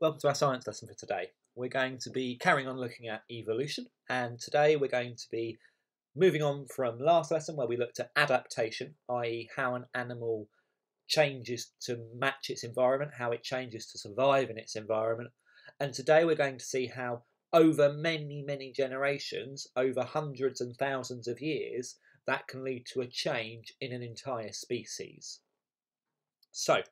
Welcome to our science lesson for today. We're going to be carrying on looking at evolution, and today we're going to be moving on from last lesson where we looked at adaptation, i.e., how an animal changes to match its environment, how it changes to survive in its environment. And today we're going to see how, over many, many generations, over hundreds and thousands of years, that can lead to a change in an entire species. So,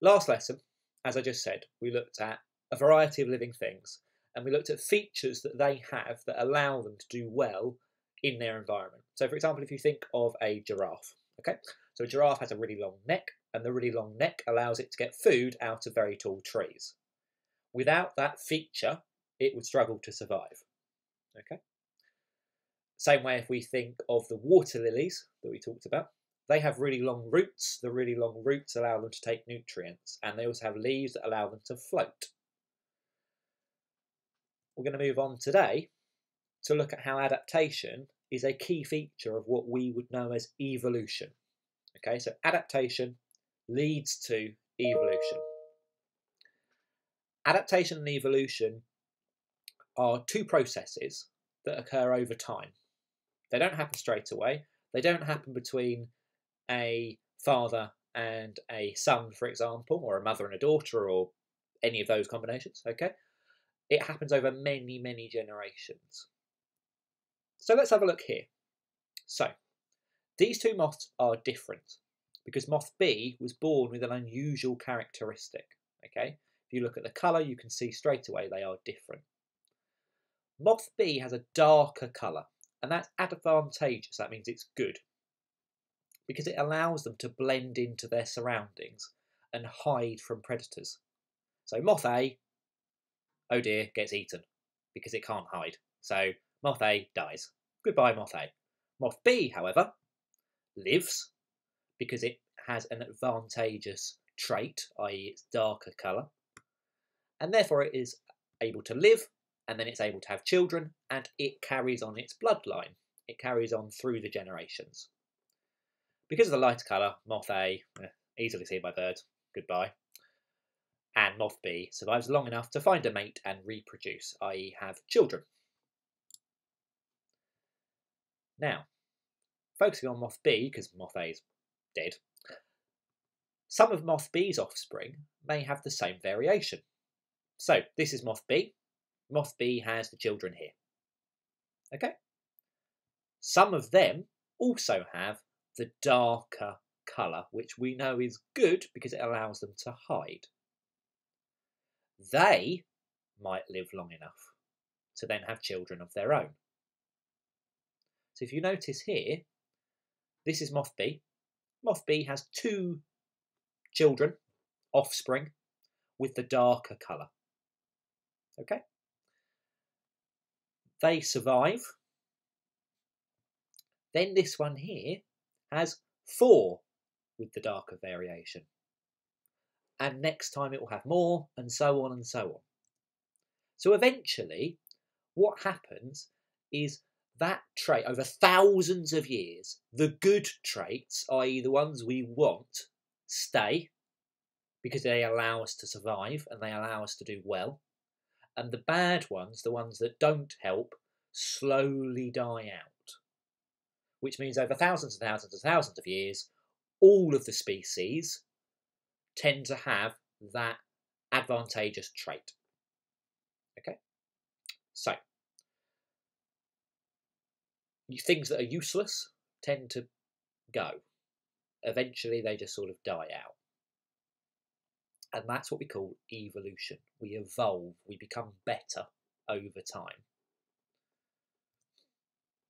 last lesson as I just said, we looked at a variety of living things and we looked at features that they have that allow them to do well in their environment. So, for example, if you think of a giraffe, okay, so a giraffe has a really long neck, and the really long neck allows it to get food out of very tall trees. Without that feature, it would struggle to survive. Okay. Same way if we think of the water lilies that we talked about, they have really long roots. The really long roots allow them to take nutrients, and they also have leaves that allow them to float. We're going to move on today to look at how adaptation is a key feature of what we would know as evolution. Okay, so adaptation leads to evolution. Adaptation and evolution are two processes that occur over time. They don't happen straight away. They don't happen between a father and a son, for example, or a mother and a daughter, or any of those combinations, okay? It happens over many, many generations. So let's have a look here. So, these two moths are different because moth B was born with an unusual characteristic, okay? If you look at the colour, you can see straight away they are different. Moth B has a darker colour, and that's advantageous, that means it's good because it allows them to blend into their surroundings and hide from predators. So moth A, oh dear, gets eaten because it can't hide. So moth A dies. Goodbye, moth A. Moth B, however, lives because it has an advantageous trait, i.e., its darker colour, and therefore it is able to live and then it's able to have children and it carries on its bloodline. It carries on through the generations. Because of the lighter colour, Moth A, eh, easily seen by birds, goodbye, and Moth B survives long enough to find a mate and reproduce, i.e. have children. Now, focusing on Moth B, because Moth A is dead, some of Moth B's offspring may have the same variation. So, this is Moth B. Moth B has the children here. Okay? Some of them also have the darker colour, which we know is good because it allows them to hide. They might live long enough to then have children of their own. So if you notice here, this is Moth B. Moth B has two children, offspring, with the darker colour. Okay? They survive. Then this one here has four with the darker variation. And next time it will have more, and so on and so on. So eventually, what happens is that trait, over thousands of years, the good traits, i.e., the ones we want, stay because they allow us to survive and they allow us to do well. And the bad ones, the ones that don't help, slowly die out which means over thousands and thousands and thousands of years, all of the species tend to have that advantageous trait. Okay? So, things that are useless tend to go. Eventually, they just sort of die out. And that's what we call evolution. We evolve, we become better over time.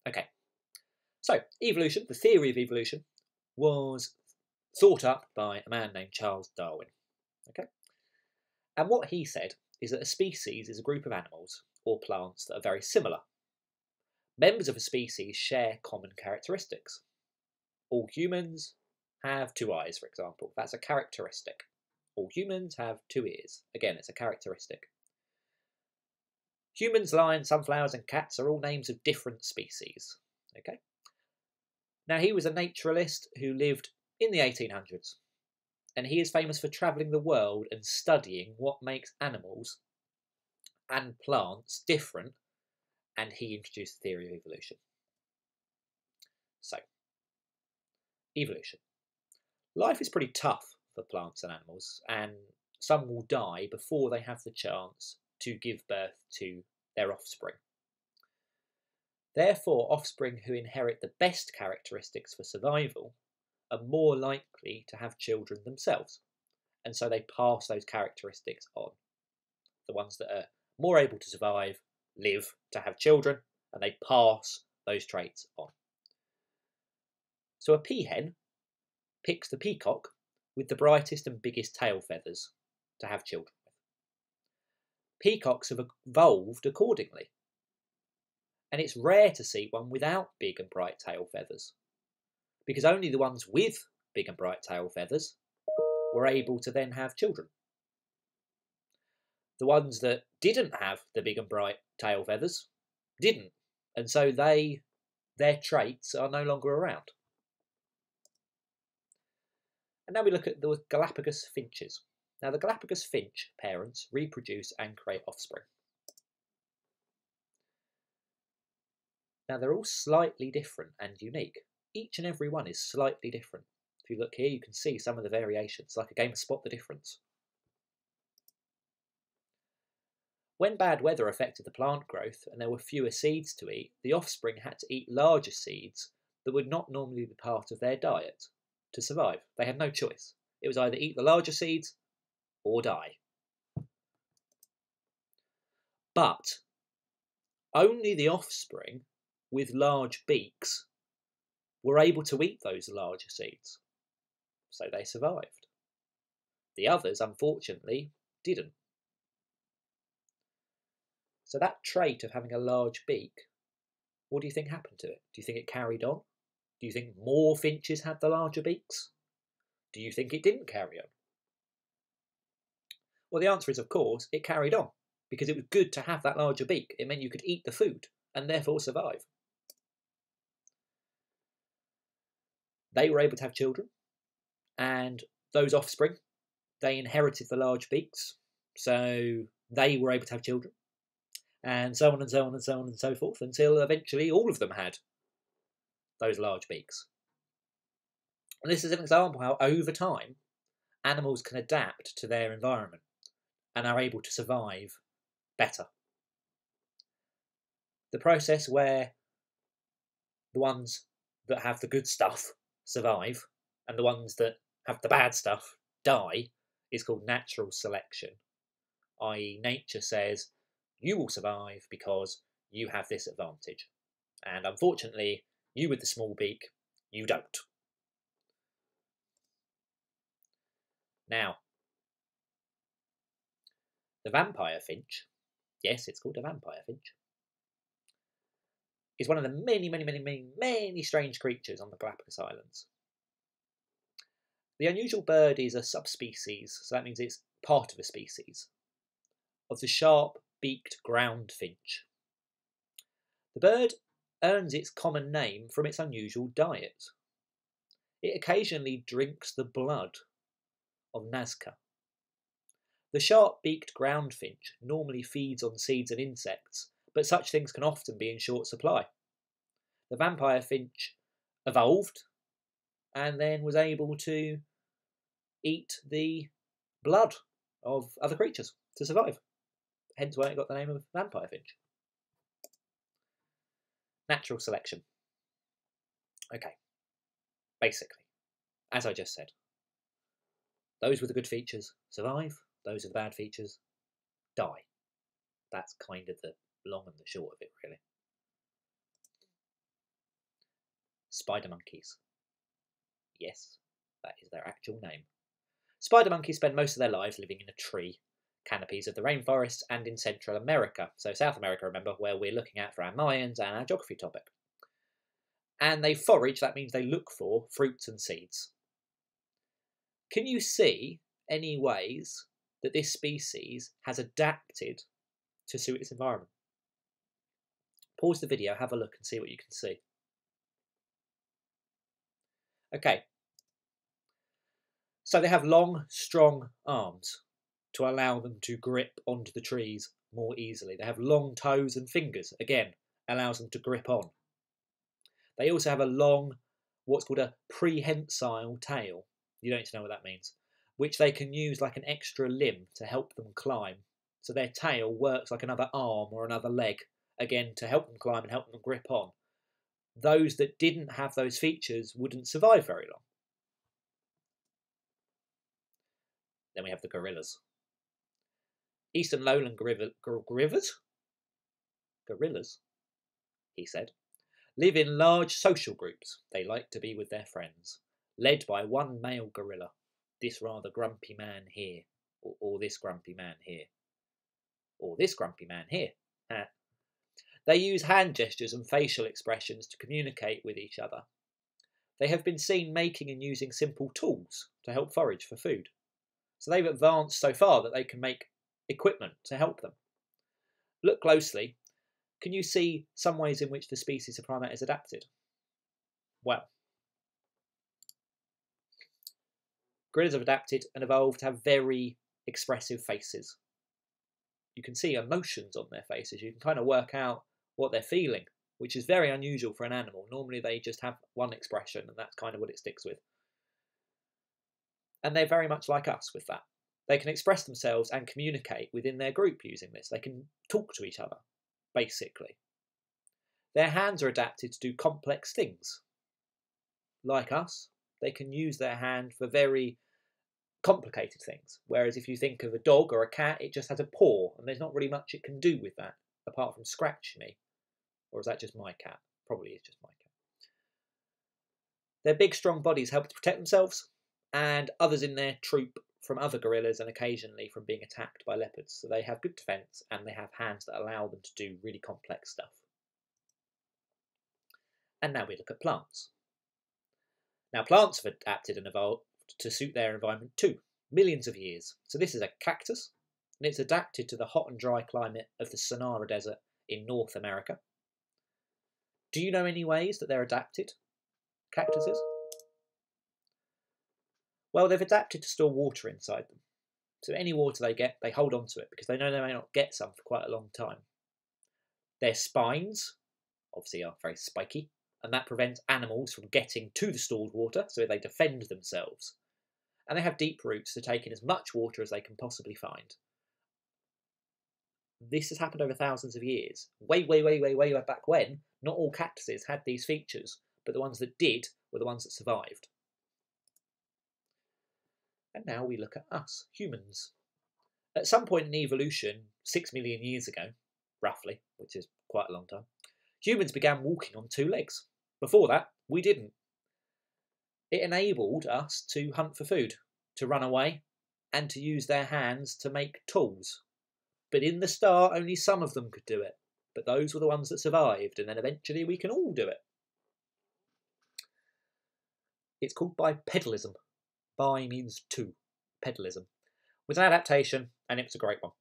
Okay, so, evolution, the theory of evolution, was thought up by a man named Charles Darwin. Okay? And what he said is that a species is a group of animals or plants that are very similar. Members of a species share common characteristics. All humans have two eyes, for example. That's a characteristic. All humans have two ears. Again, it's a characteristic. Humans, lions, sunflowers, and cats are all names of different species. Okay? Now, he was a naturalist who lived in the 1800s. and he is famous for travelling the world and studying what makes animals and plants different, and he introduced the theory of evolution. So, evolution. Life is pretty tough for plants and animals, and some will die before they have the chance to give birth to their offspring. Therefore, offspring who inherit the best characteristics for survival are more likely to have children themselves, and so they pass those characteristics on. The ones that are more able to survive live to have children, and they pass those traits on. So a peahen picks the peacock with the brightest and biggest tail feathers to have children. Peacocks have evolved accordingly, and it's rare to see one without big and bright tail feathers, because only the ones with big and bright tail feathers were able to then have children. The ones that didn't have the big and bright tail feathers didn't, and so they their traits are no longer around. And now we look at the Galapagos finches. Now the Galapagos finch parents reproduce and create offspring. Now they're all slightly different and unique. Each and every one is slightly different. If you look here, you can see some of the variations, like a game of Spot the Difference. When bad weather affected the plant growth and there were fewer seeds to eat, the offspring had to eat larger seeds that would not normally be part of their diet to survive. They had no choice. It was either eat the larger seeds or die. But only the offspring with large beaks were able to eat those larger seeds. So they survived. The others, unfortunately, didn't. So that trait of having a large beak, what do you think happened to it? Do you think it carried on? Do you think more finches had the larger beaks? Do you think it didn't carry on? Well, the answer is, of course, it carried on because it was good to have that larger beak. It meant you could eat the food and therefore survive. They were able to have children, and those offspring, they inherited the large beaks, so they were able to have children, and so on and so on and so on and so forth until eventually all of them had those large beaks. And this is an example how over time animals can adapt to their environment and are able to survive better. The process where the ones that have the good stuff survive and the ones that have the bad stuff die is called natural selection, i.e., nature says you will survive because you have this advantage. And unfortunately, you with the small beak, you don't. Now, the vampire finch, yes, it's called a vampire finch, is one of the many, many, many, many, many strange creatures on the Galapagos Islands. The unusual bird is a subspecies, so that means it's part of a species, of the sharp beaked ground finch. The bird earns its common name from its unusual diet. It occasionally drinks the blood of Nazca. The sharp-beaked groundfinch normally feeds on seeds and insects, but such things can often be in short supply. The vampire finch evolved and then was able to eat the blood of other creatures to survive. Hence why it got the name of vampire finch. Natural selection. Okay, basically, as I just said, those with the good features survive, those with the bad features die. That's kind of the long and the short of it, really. Spider monkeys. Yes, that is their actual name. Spider monkeys spend most of their lives living in a tree canopies of the rainforests and in Central America. So South America, remember, where we're looking at for our Mayans and our geography topic. And they forage, that means they look for fruits and seeds. Can you see any ways that this species has adapted to suit its environment? Pause the video, have a look and see what you can see. Okay. So they have long, strong arms to allow them to grip onto the trees more easily. They have long toes and fingers, again, allows them to grip on. They also have a long, what's called a prehensile tail. You don't need to know what that means. Which they can use like an extra limb to help them climb. So their tail works like another arm or another leg, again, to help them climb and help them grip on. Those that didn't have those features wouldn't survive very long. Then we have the gorillas. Eastern lowland gorillas? Gorillas, he said, live in large social groups. They like to be with their friends, led by one male gorilla, this rather grumpy man here, or, or this grumpy man here, or this grumpy man here. They use hand gestures and facial expressions to communicate with each other. They have been seen making and using simple tools to help forage for food. So they've advanced so far that they can make equipment to help them. Look closely. Can you see some ways in which the species of primate is adapted? Well, gorillas have adapted and evolved to have very expressive faces. You can see emotions on their faces. You can kind of work out what they're feeling, which is very unusual for an animal. Normally they just have one expression and that's kind of what it sticks with. And they're very much like us with that. They can express themselves and communicate within their group using this. They can talk to each other, basically. Their hands are adapted to do complex things. Like us, they can use their hand for very complicated things. Whereas if you think of a dog or a cat, it just has a paw, and there's not really much it can do with that, apart from scratch me. Or is that just my cat? Probably is just my cat. Their big, strong bodies help to protect themselves, and others in their troop from other gorillas and occasionally from being attacked by leopards. So they have good defense and they have hands that allow them to do really complex stuff. And now we look at plants. Now plants have adapted and evolved to suit their environment too, millions of years. So this is a cactus and it's adapted to the hot and dry climate of the Sonora Desert in North America. Do you know any ways that they're adapted, cactuses? Well, they've adapted to store water inside them. So any water they get, they hold on to it because they know they may not get some for quite a long time. Their spines, obviously, are very spiky, and that prevents animals from getting to the stored water, so they defend themselves. And they have deep roots to take in as much water as they can possibly find. This has happened over thousands of years. Way, way, way, way, way back when, not all cactuses had these features, but the ones that did were the ones that survived. And now we look at us, humans. At some point in evolution, six million years ago, roughly, which is quite a long time, humans began walking on two legs. Before that, we didn't. It enabled us to hunt for food, to run away, and to use their hands to make tools. But in the start, only some of them could do it. But those were the ones that survived, and then eventually we can all do it. It's called bipedalism. Bi means two, pedalism, was an adaptation, and it was a great one,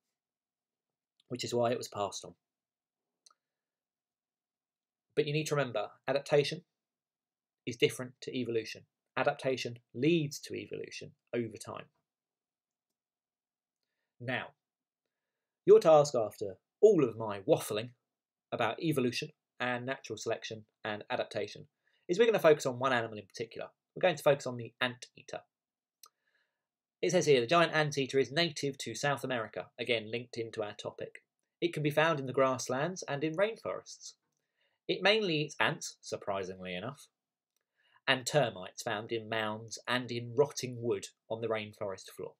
which is why it was passed on. But you need to remember, adaptation is different to evolution. Adaptation leads to evolution over time. Now, your task after all of my waffling about evolution and natural selection and adaptation is we're going to focus on one animal in particular. We're going to focus on the anteater. It says here the giant anteater is native to South America, again linked into our topic. It can be found in the grasslands and in rainforests. It mainly eats ants, surprisingly enough, and termites found in mounds and in rotting wood on the rainforest floor.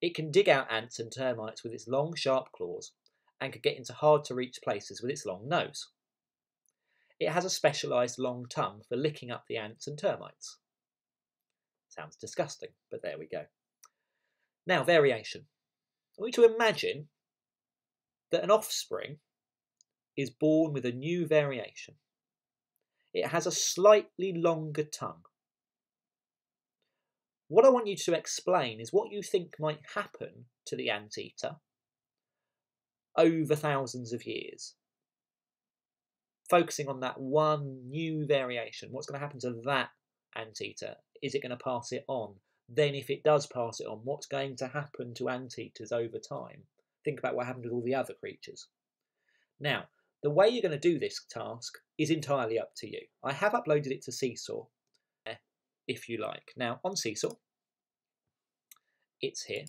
It can dig out ants and termites with its long, sharp claws and can get into hard to reach places with its long nose. It has a specialised long tongue for licking up the ants and termites. Sounds disgusting, but there we go. Now, variation. I want you to imagine that an offspring is born with a new variation. It has a slightly longer tongue. What I want you to explain is what you think might happen to the anteater over thousands of years. Focusing on that one new variation, what's going to happen to that anteater? Is it going to pass it on? then if it does pass it on, what's going to happen to anteaters over time? Think about what happened with all the other creatures. Now, the way you're going to do this task is entirely up to you. I have uploaded it to Seesaw, if you like. Now, on Seesaw, it's here.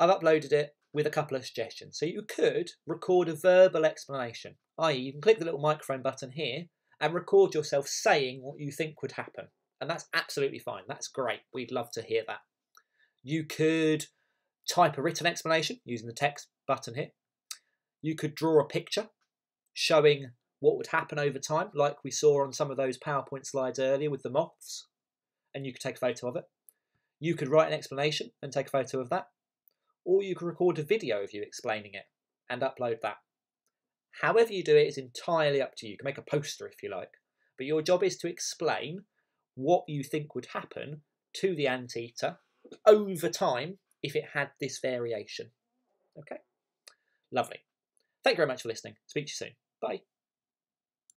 I've uploaded it with a couple of suggestions. So you could record a verbal explanation, i.e. you can click the little microphone button here and record yourself saying what you think would happen. And that's absolutely fine. That's great. We'd love to hear that. You could type a written explanation using the text button here. You could draw a picture showing what would happen over time, like we saw on some of those PowerPoint slides earlier with the moths, and you could take a photo of it. You could write an explanation and take a photo of that or you could record a video of you explaining it and upload that. However you do it is entirely up to you. You can make a poster if you like, but your job is to explain what you think would happen to the anteater over time if it had this variation. Okay, lovely. Thank you very much for listening. Speak to you soon. Bye.